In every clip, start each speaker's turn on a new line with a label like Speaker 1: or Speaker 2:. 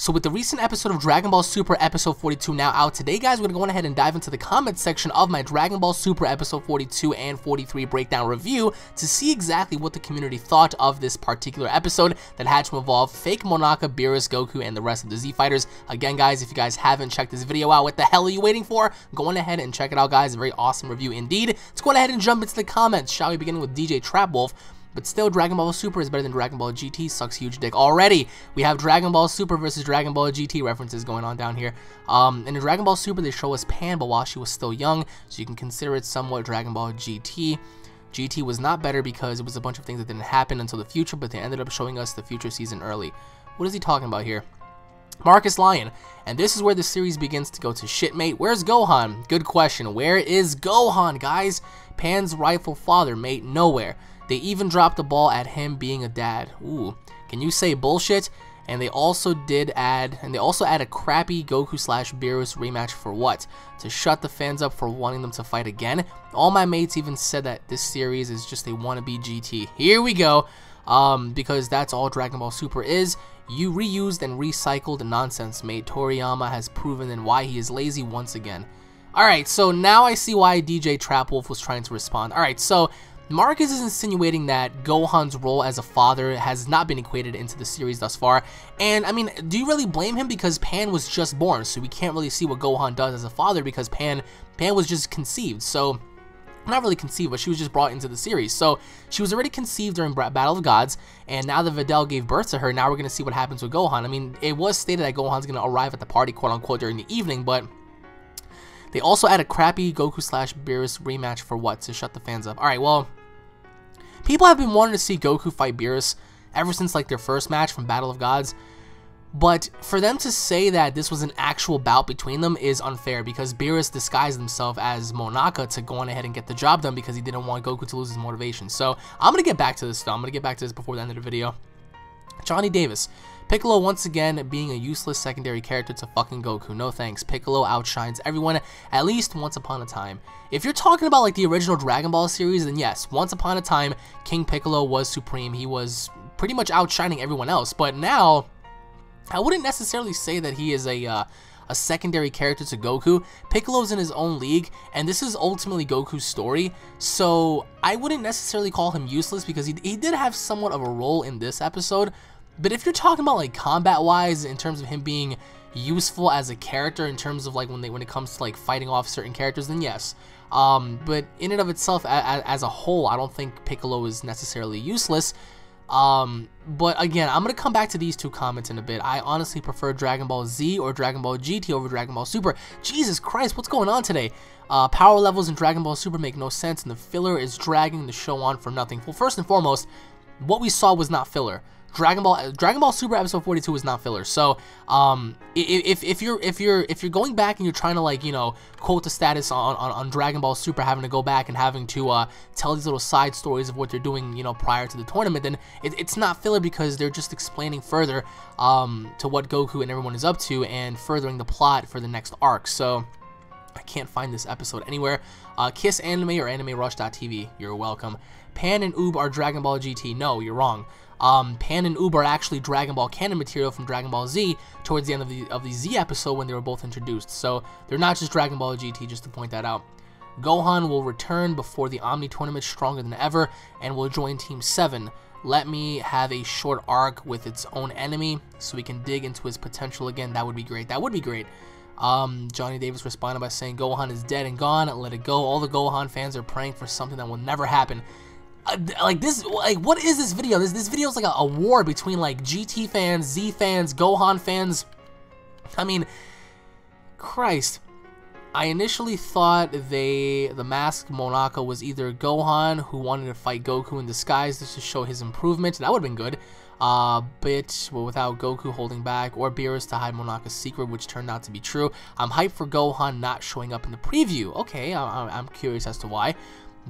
Speaker 1: So with the recent episode of Dragon Ball Super episode 42 now out today guys, we're going to go ahead and dive into the comment section of my Dragon Ball Super episode 42 and 43 breakdown review to see exactly what the community thought of this particular episode that had to involve fake Monaka, Beerus, Goku, and the rest of the Z Fighters. Again guys, if you guys haven't checked this video out, what the hell are you waiting for? Go on ahead and check it out guys, a very awesome review indeed. Let's go ahead and jump into the comments, shall we begin with DJ Trapwolf. But still, Dragon Ball Super is better than Dragon Ball GT. Sucks huge dick already. We have Dragon Ball Super versus Dragon Ball GT references going on down here. Um, in Dragon Ball Super, they show us Pan, but while she was still young, so you can consider it somewhat Dragon Ball GT. GT was not better because it was a bunch of things that didn't happen until the future, but they ended up showing us the future season early. What is he talking about here? Marcus Lyon. And this is where the series begins to go to shit, mate. Where's Gohan? Good question. Where is Gohan, guys? Pan's rightful father, mate. Nowhere. They even dropped the ball at him being a dad. Ooh, can you say bullshit? And they also did add, and they also add a crappy Goku slash Beerus rematch for what? To shut the fans up for wanting them to fight again? All my mates even said that this series is just a wannabe GT. Here we go. Um, because that's all Dragon Ball Super is. You reused and recycled nonsense, mate. Toriyama has proven and why he is lazy once again. Alright, so now I see why DJ Trapwolf was trying to respond. Alright, so Marcus is insinuating that Gohan's role as a father has not been equated into the series thus far, and I mean, do you really blame him because Pan was just born, so we can't really see what Gohan does as a father because Pan, Pan was just conceived, so not really conceived, but she was just brought into the series. So she was already conceived during Battle of Gods, and now that Videl gave birth to her, now we're going to see what happens with Gohan. I mean, it was stated that Gohan's going to arrive at the party, quote unquote, during the evening, but they also add a crappy Goku slash Beerus rematch for what? To shut the fans up. Alright, well, People have been wanting to see Goku fight Beerus ever since like their first match from Battle of Gods. But for them to say that this was an actual bout between them is unfair because Beerus disguised himself as Monaka to go on ahead and get the job done because he didn't want Goku to lose his motivation. So I'm going to get back to this though. I'm going to get back to this before the end of the video. Johnny Davis. Piccolo once again being a useless secondary character to fucking Goku. No thanks. Piccolo outshines everyone at least once upon a time. If you're talking about like the original Dragon Ball series, then yes, once upon a time, King Piccolo was supreme. He was pretty much outshining everyone else. But now, I wouldn't necessarily say that he is a uh, a secondary character to Goku. Piccolo's in his own league, and this is ultimately Goku's story, so I wouldn't necessarily call him useless because he, he did have somewhat of a role in this episode, but if you're talking about like combat wise in terms of him being useful as a character in terms of like when they when it comes to like fighting off certain characters then yes. Um, but in and of itself a, a, as a whole I don't think Piccolo is necessarily useless. Um, but again I'm gonna come back to these two comments in a bit. I honestly prefer Dragon Ball Z or Dragon Ball GT over Dragon Ball Super. Jesus Christ what's going on today? Uh, power levels in Dragon Ball Super make no sense and the filler is dragging the show on for nothing. Well first and foremost what we saw was not filler Dragon Ball Dragon Ball Super episode 42 is not filler. So, um if if you're if you're if you're going back and you're trying to like, you know, quote the status on on, on Dragon Ball Super having to go back and having to uh tell these little side stories of what they're doing, you know, prior to the tournament, then it, it's not filler because they're just explaining further um to what Goku and everyone is up to and furthering the plot for the next arc. So, I can't find this episode anywhere. Uh, Kiss Anime or Anime AnimeRush.tv, you're welcome. Pan and Oob are Dragon Ball GT. No, you're wrong um, Pan and Oob are actually Dragon Ball canon material from Dragon Ball Z towards the end of the of the Z episode when they were both introduced. So they're not just Dragon Ball GT, just to point that out. Gohan will return before the Omni tournament stronger than ever and will join Team 7. Let me have a short arc with its own enemy so we can dig into his potential again. That would be great. That would be great. Um, Johnny Davis responded by saying Gohan is dead and gone. Let it go. All the Gohan fans are praying for something that will never happen. Uh, like this like what is this video this this video is like a, a, war between like gt fans z fans gohan fans i mean christ i initially thought they the masked monaka was either gohan who wanted to fight goku in disguise just to show his improvement that would have been good uh, but well, without Goku holding back, or Beerus to hide Monaka's secret, which turned out to be true. I'm hyped for Gohan not showing up in the preview. Okay, I I'm curious as to why.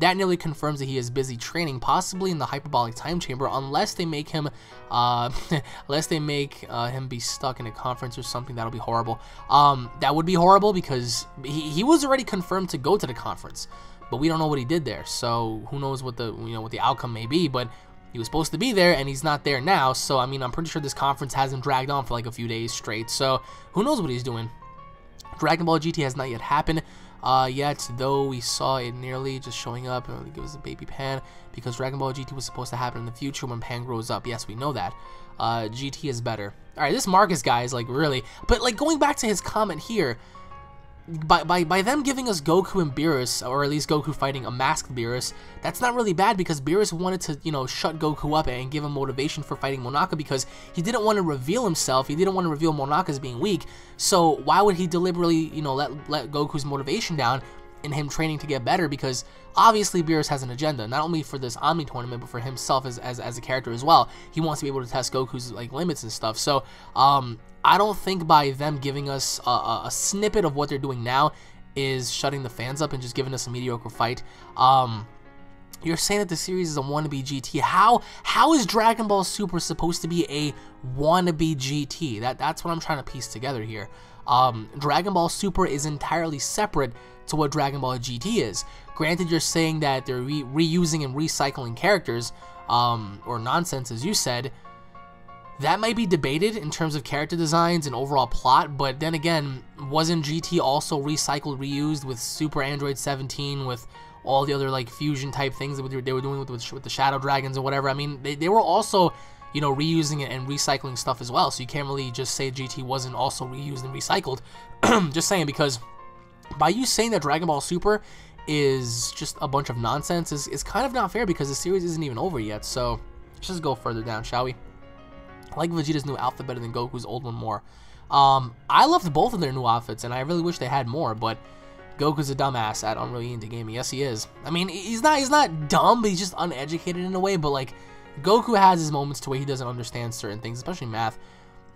Speaker 1: That nearly confirms that he is busy training, possibly in the hyperbolic time chamber, unless they make him, uh, unless they make uh, him be stuck in a conference or something. That'll be horrible. Um, that would be horrible because he, he was already confirmed to go to the conference, but we don't know what he did there. So who knows what the you know what the outcome may be. But he was supposed to be there and he's not there now. So, I mean, I'm pretty sure this conference hasn't dragged on for like a few days straight. So, who knows what he's doing? Dragon Ball GT has not yet happened uh, yet, though we saw it nearly just showing up. and give us a baby Pan because Dragon Ball GT was supposed to happen in the future when Pan grows up. Yes, we know that. Uh, GT is better. All right, this Marcus guy is like really, but like going back to his comment here, by, by, by them giving us Goku and Beerus, or at least Goku fighting a masked Beerus, that's not really bad because Beerus wanted to, you know, shut Goku up and give him motivation for fighting Monaka because he didn't want to reveal himself, he didn't want to reveal Monaka as being weak, so why would he deliberately, you know, let, let Goku's motivation down in him training to get better because obviously Beerus has an agenda, not only for this Omni tournament, but for himself as, as, as a character as well. He wants to be able to test Goku's like limits and stuff. So um, I don't think by them giving us a, a, a, snippet of what they're doing now is shutting the fans up and just giving us a mediocre fight. Um, you're saying that the series is a wannabe GT. How how is Dragon Ball Super supposed to be a wannabe GT? That that's what I'm trying to piece together here. Um, Dragon Ball Super is entirely separate to what Dragon Ball GT is. Granted, you're saying that they're re reusing and recycling characters, um, or nonsense as you said, that might be debated in terms of character designs and overall plot, but then again, wasn't GT also recycled, reused with Super Android 17, with all the other like fusion type things that they were doing with, with, the Shadow Dragons and whatever? I mean, they, they were also, you know, reusing it and recycling stuff as well, so you can't really just say GT wasn't also reused and recycled. just saying, because by you saying that Dragon Ball Super is just a bunch of nonsense is, is kind of not fair because the series isn't even over yet, so let's just go further down, shall we? I like Vegeta's new outfit better than Goku's old one more. Um, I loved both of their new outfits, and I really wish they had more, but Goku's a dumbass at Unreal Engine Gaming. Yes, he is. I mean, he's not he's not dumb, but he's just uneducated in a way, but like, Goku has his moments to where he doesn't understand certain things, especially math.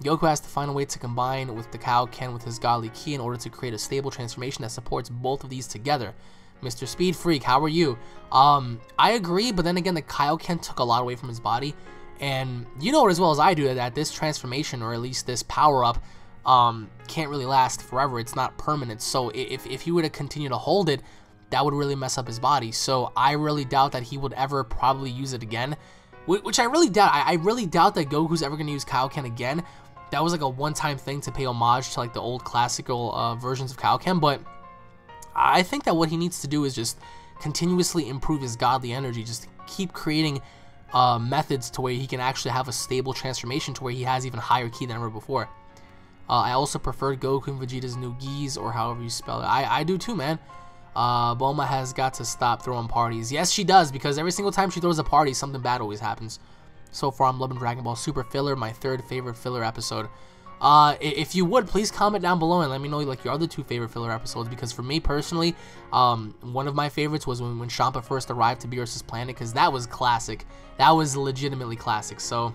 Speaker 1: Goku has to find a way to combine with the Kaioken with his godly ki in order to create a stable transformation that supports both of these together. Mr. Speed Freak, how are you? Um, I agree, but then again, the Kaioken took a lot away from his body. And you know it as well as I do that this transformation, or at least this power-up, um, can't really last forever. It's not permanent. So if, if he were to continue to hold it, that would really mess up his body. So I really doubt that he would ever probably use it again. Which I really doubt. I, I really doubt that Goku's ever going to use Kaioken again. That was like a one-time thing to pay homage to like the old classical uh, versions of Kaioken. But I think that what he needs to do is just continuously improve his godly energy. Just keep creating uh, methods to where he can actually have a stable transformation to where he has even higher ki than ever before. Uh, I also prefer Goku and Vegeta's new Geese, or however you spell it. I, I do too, man. Uh, Bulma has got to stop throwing parties. Yes, she does, because every single time she throws a party, something bad always happens. So far, I'm loving Dragon Ball Super Filler, my third favorite filler episode. Uh, if you would, please comment down below and let me know like your other two favorite filler episodes. Because for me personally, um, one of my favorites was when, when Champa first arrived to Beerus' planet, because that was classic. That was legitimately classic. So,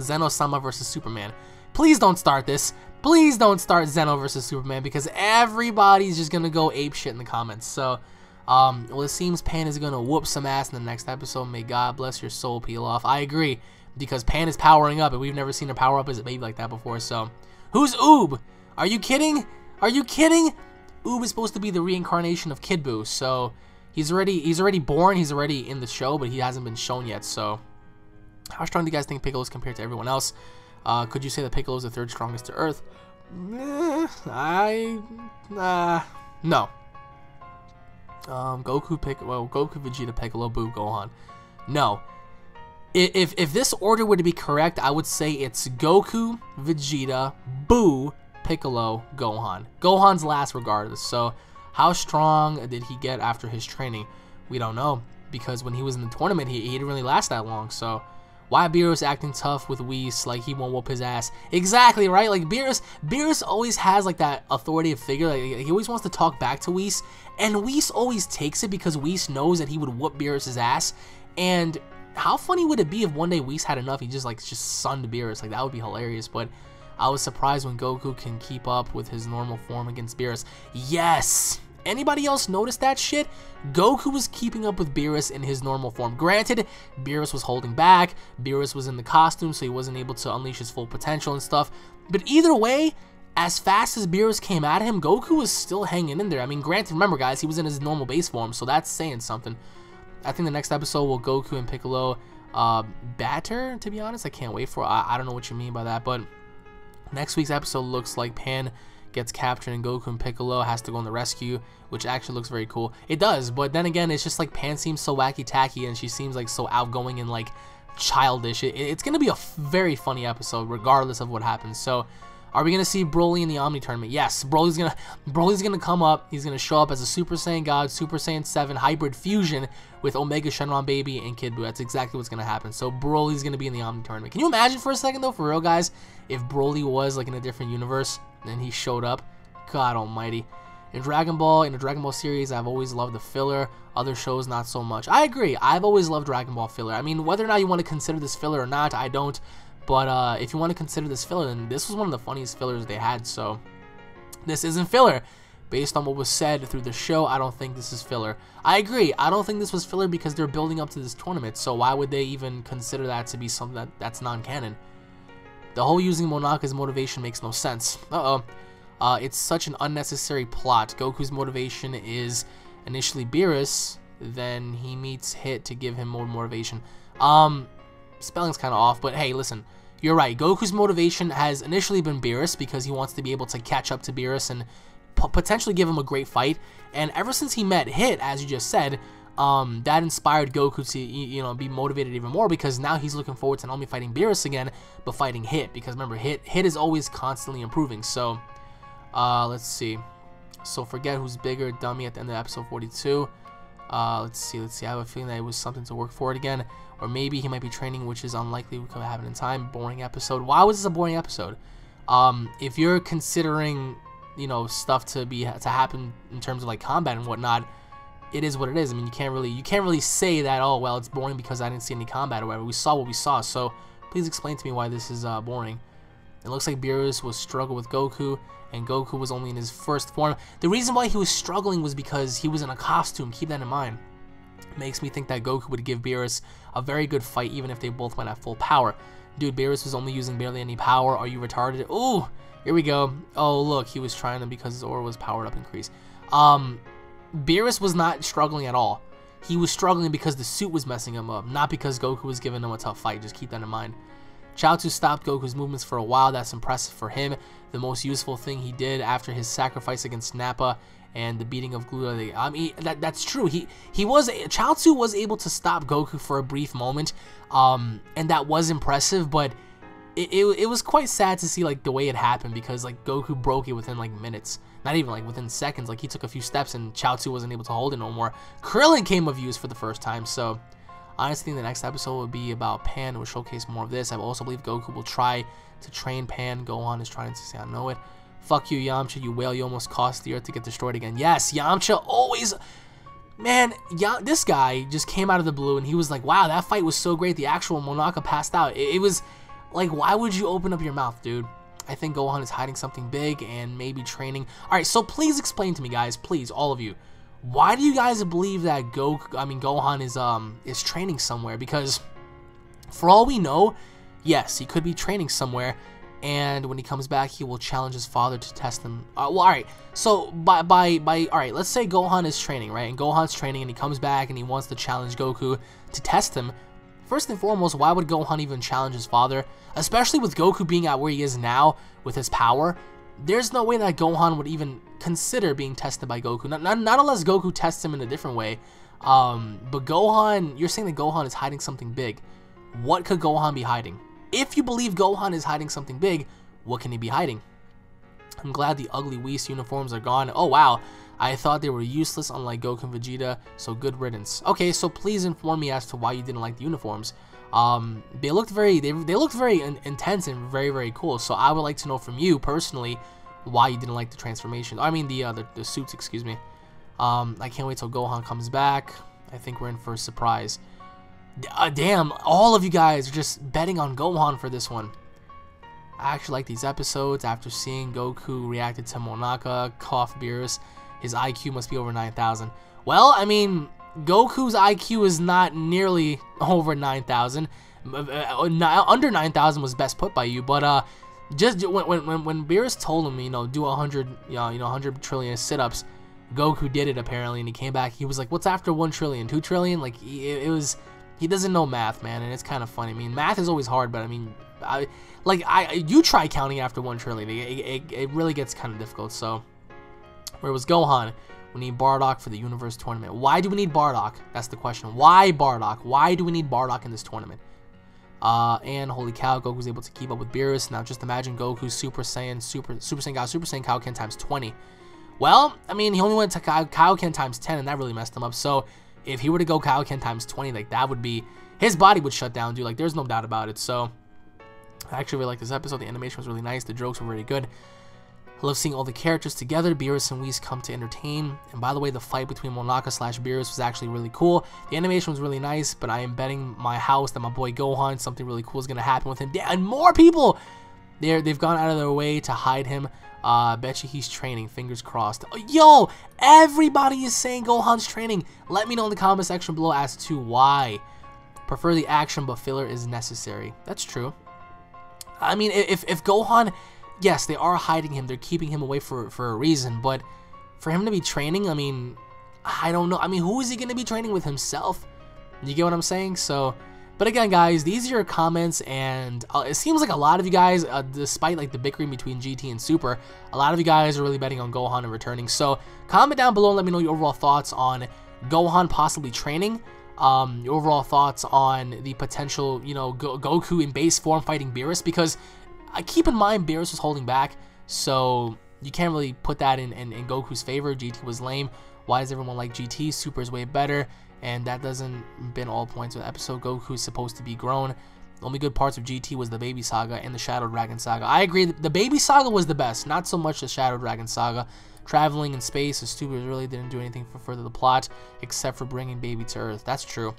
Speaker 1: Zeno-sama versus Superman. Please don't start this. Please don't start Zeno versus Superman because everybody's just gonna go ape shit in the comments. So, um, well, it seems Pan is gonna whoop some ass in the next episode. May God bless your soul, Pilaf. I agree because Pan is powering up, and we've never seen her power up as a baby like that before. So, who's Oob? Are you kidding? Are you kidding? Oob is supposed to be the reincarnation of Kid Buu, so he's already he's already born. He's already in the show, but he hasn't been shown yet. So, how strong do you guys think Piccolo is compared to everyone else? Uh, could you say that Piccolo is the third strongest to Earth? I uh, no. Um, Goku, Pic well, Goku, Vegeta, Piccolo, Buu, Gohan. No, if, if this order were to be correct, I would say it's Goku, Vegeta, Buu, Piccolo, Gohan. Gohan's last regardless. So how strong did he get after his training? We don't know. Because when he was in the tournament, he, he didn't really last that long. So why Beerus acting tough with Whis like he won't whoop his ass? Exactly, right? Like Beerus, Beerus always has like that authoritative figure. Like, he always wants to talk back to Whis. And Whis always takes it because Whis knows that he would whoop Beerus' ass. And how funny would it be if one day Whis had enough, he just like just sunned Beerus? Like that would be hilarious. But I was surprised when Goku can keep up with his normal form against Beerus. Yes! Anybody else notice that shit? Goku was keeping up with Beerus in his normal form. Granted, Beerus was holding back, Beerus was in the costume, so he wasn't able to unleash his full potential and stuff. But either way, as fast as Beerus came at him, Goku was still hanging in there. I mean, granted, remember guys, he was in his normal base form, so that's saying something. I think the next episode will Goku and Piccolo uh, batter, to be honest. I can't wait for I, I don't know what you mean by that, but next week's episode looks like Pan gets captured and Goku and Piccolo has to go on the rescue, which actually looks very cool. It does, but then again, it's just like Pan seems so wacky tacky and she seems like so outgoing and like childish. It, it's going to be a very funny episode regardless of what happens. So are we gonna see Broly in the Omni tournament? Yes, Broly's gonna Broly's gonna come up. He's gonna show up as a Super Saiyan God, Super Saiyan 7 hybrid fusion with Omega Shenron Baby and Kid Buu. That's exactly what's gonna happen. So Broly's gonna be in the Omni tournament. Can you imagine for a second though, for real guys, if Broly was like in a different universe and he showed up? God Almighty. In Dragon Ball, in the Dragon Ball series, I've always loved the filler. Other shows, not so much. I agree. I've always loved Dragon Ball filler. I mean, whether or not you want to consider this filler or not, I don't. But uh, if you want to consider this filler, then this was one of the funniest fillers they had. So this isn't filler. Based on what was said through the show, I don't think this is filler. I agree. I don't think this was filler because they're building up to this tournament. So why would they even consider that to be something that, that's non-canon? The whole using Monaka's motivation makes no sense. Uh-oh. Uh, it's such an unnecessary plot. Goku's motivation is initially Beerus, then he meets Hit to give him more motivation. Um, spelling's kind of off, but hey, listen, you're right. Goku's motivation has initially been Beerus because he wants to be able to catch up to Beerus and potentially give him a great fight. And ever since he met Hit, as you just said, um, that inspired Goku to you know be motivated even more because now he's looking forward to not only fighting Beerus again, but fighting Hit because remember Hit Hit is always constantly improving. So, uh, let's see. So forget who's bigger, dummy at the end of episode 42. Uh, let's see, let's see. I have a feeling that it was something to work for it again. Or maybe he might be training, which is unlikely could happen in time. Boring episode. Why was this a boring episode? Um, if you're considering, you know, stuff to be to happen in terms of like combat and whatnot, it is what it is. I mean, you can't really you can't really say that. Oh well, it's boring because I didn't see any combat or whatever. We saw what we saw. So please explain to me why this is uh, boring. It looks like Beerus was struggling with Goku, and Goku was only in his first form. The reason why he was struggling was because he was in a costume. Keep that in mind. Makes me think that Goku would give Beerus a very good fight even if they both went at full power. Dude, Beerus was only using barely any power. Are you retarded? Ooh, here we go. Oh, look, he was trying to because his aura was powered up increase. Um, Beerus was not struggling at all. He was struggling because the suit was messing him up, not because Goku was giving him a tough fight. Just keep that in mind. Chaozu stopped Goku's movements for a while. That's impressive for him. The most useful thing he did after his sacrifice against Nappa and the beating of Guldo. I mean, that that's true. He he was Chaozu was able to stop Goku for a brief moment, um, and that was impressive. But it, it, it was quite sad to see like the way it happened because like Goku broke it within like minutes, not even like within seconds. Like he took a few steps and Chaozu wasn't able to hold it no more. Krillin came of use for the first time, so. Honestly, the next episode will be about Pan. We'll showcase more of this. I also believe Goku will try to train Pan. Gohan is trying to say, I know it. Fuck you, Yamcha, you whale. You almost cost the Earth to get destroyed again. Yes, Yamcha always... Man, Yam this guy just came out of the blue and he was like, wow, that fight was so great. The actual Monaka passed out. It, it was like, why would you open up your mouth, dude? I think Gohan is hiding something big and maybe training. All right, so please explain to me, guys, please, all of you. Why do you guys believe that Go I mean Gohan is um is training somewhere? Because for all we know, yes, he could be training somewhere, and when he comes back, he will challenge his father to test him. Uh, well, all right. So by by by, all right. Let's say Gohan is training, right? And Gohan's training, and he comes back and he wants to challenge Goku to test him. First and foremost, why would Gohan even challenge his father? Especially with Goku being at where he is now with his power. There's no way that Gohan would even consider being tested by Goku. Not, not, not unless Goku tests him in a different way. Um, but Gohan, you're saying that Gohan is hiding something big. What could Gohan be hiding? If you believe Gohan is hiding something big, what can he be hiding? I'm glad the ugly Whis uniforms are gone. Oh wow, I thought they were useless unlike Goku and Vegeta, so good riddance. Okay, so please inform me as to why you didn't like the uniforms. Um, they looked very, they, they looked very in intense and very, very cool, so I would like to know from you personally why you didn't like the transformation. I mean the uh, the, the suits, excuse me. Um, I can't wait till Gohan comes back. I think we're in for a surprise. Uh, damn, all of you guys are just betting on Gohan for this one. I actually like these episodes. After seeing Goku reacted to Monaka, Cough Beerus, his IQ must be over 9,000. Well, I mean, Goku's IQ is not nearly over 9,000. Uh, uh, under 9,000 was best put by you, but uh, just when when when Beerus told him, you know, do a hundred, you know, you hundred trillion sit-ups, Goku did it apparently, and he came back. He was like, "What's after one trillion? Two trillion? Like it, it was, he doesn't know math, man, and it's kind of funny. I mean, math is always hard, but I mean, I like I you try counting after one trillion, it, it, it really gets kind of difficult. So, where was Gohan? We need Bardock for the Universe Tournament. Why do we need Bardock? That's the question. Why Bardock? Why do we need Bardock in this tournament? Uh, and holy cow, Goku's able to keep up with Beerus. Now just imagine Goku Super Saiyan, Super Super Saiyan God, Super Saiyan Kaioken times 20. Well, I mean, he only went to Kaioken times 10, and that really messed him up. So if he were to go Kaioken times 20, like that would be his body would shut down, dude. Like there's no doubt about it. So I actually really like this episode. The animation was really nice. The jokes were really good. I love seeing all the characters together. Beerus and Whis come to entertain. And by the way, the fight between Monaka slash Beerus was actually really cool. The animation was really nice, but I am betting my house that my boy Gohan, something really cool is going to happen with him. And more people! They're, they've gone out of their way to hide him. Uh, bet you he's training. Fingers crossed. Yo, everybody is saying Gohan's training. Let me know in the comment section below as to why. Prefer the action, but filler is necessary. That's true. I mean, if, if Gohan yes, they are hiding him. They're keeping him away for, for a reason. But for him to be training, I mean, I don't know. I mean, who is he going to be training with himself? You get what I'm saying? So, but again, guys, these are your comments, and uh, it seems like a lot of you guys, uh, despite like the bickering between GT and Super, a lot of you guys are really betting on Gohan and returning. So, comment down below and let me know your overall thoughts on Gohan possibly training. Um, your overall thoughts on the potential, you know, Go Goku in base form fighting Beerus, because I keep in mind Beerus was holding back, so you can't really put that in, in, in Goku's favor. GT was lame. Why does everyone like GT? Super is way better, and that doesn't been all points of the episode. Goku is supposed to be grown. The only good parts of GT was the Baby Saga and the Shadow Dragon Saga. I agree, the Baby Saga was the best, not so much the Shadow Dragon Saga. Traveling in space, the stupid really didn't do anything for further the plot, except for bringing Baby to Earth. That's true.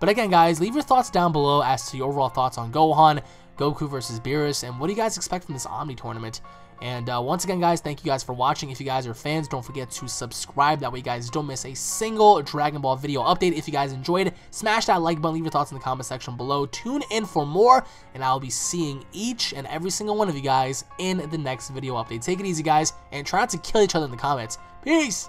Speaker 1: But again, guys, leave your thoughts down below as to your overall thoughts on Gohan. Goku versus Beerus, and what do you guys expect from this Omni tournament? And uh, once again, guys, thank you guys for watching. If you guys are fans, don't forget to subscribe. That way you guys don't miss a single Dragon Ball video update. If you guys enjoyed, smash that like button. Leave your thoughts in the comment section below. Tune in for more, and I'll be seeing each and every single one of you guys in the next video update. Take it easy, guys, and try not to kill each other in the comments. Peace!